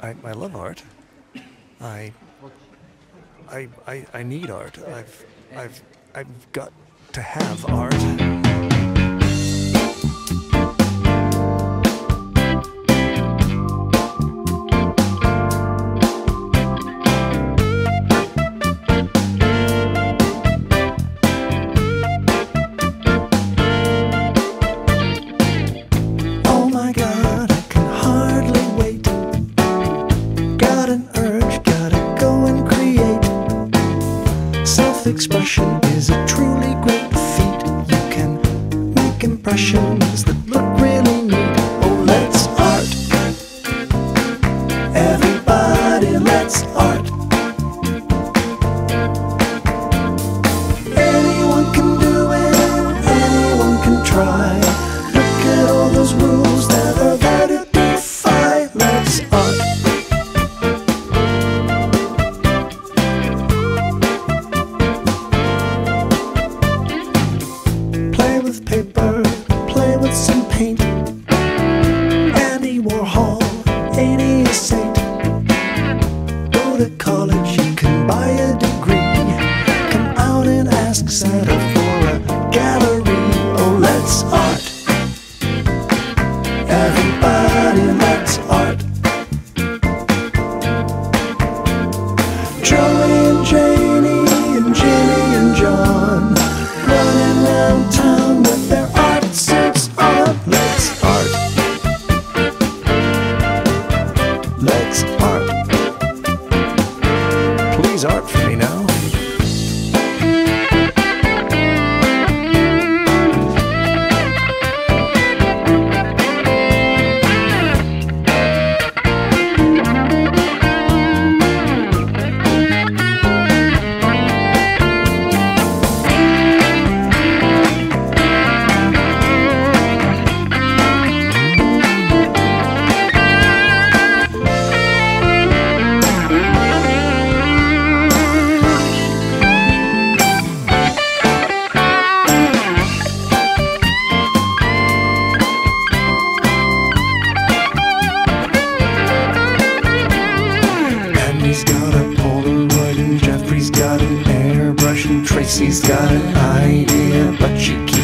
I, I love art. I, I, I, I need art. I've, I've, I've got to have art. Expression is a truly great feat. You can make impressions that look really neat. Oh, let's art. Everybody, let's art. Anyone can do it, anyone can try. Look at all those rules that are there to defy. Let's art. Gallery. Oh, let's art. Everybody, let's art. Joey and Janie and Ginny and John running around town with their art suits on. Let's art. Let's art. Please art for me now. he's got an idea, but you can't.